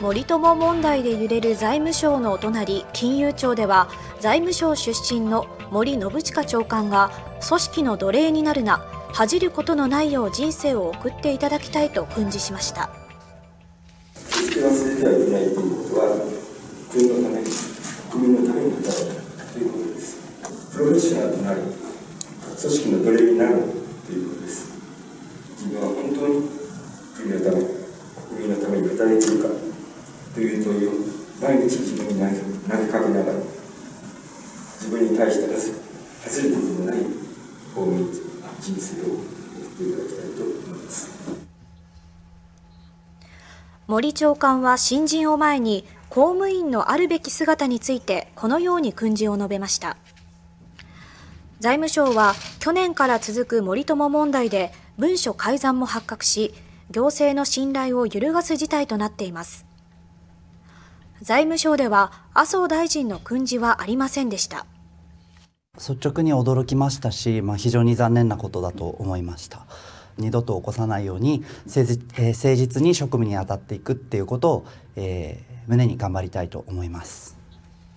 森友問題で揺れる財務省のお隣金融庁では財務省出身の森信親長官が組織の奴隷になるな恥じることのないよう人生を送っていただきたいと訓示しました。忘れてはいけないということは国のために国民のために働くということです。プロフェッショナルとなる組織の奴隷になるということです。自分は本当に国のため国民のために働いているか。という問いを毎日自分に投げかけながら自分に対して外れることのない公務員人生を送っていただきたいと思います。森長官は新人を前に公務員のあるべき姿についてこのように訓示を述べました。財務省は去年から続く森友問題で文書改ざんも発覚し行政の信頼を揺るがす事態となっています。財務省では麻生大臣の訓示はありませんでした。率直に驚きましたし、まあ、非常に残念なことだと思いました。二度と起こさないように誠実,、えー、誠実に職務に当たっていくっていうことを、えー、胸に頑張りたいと思います。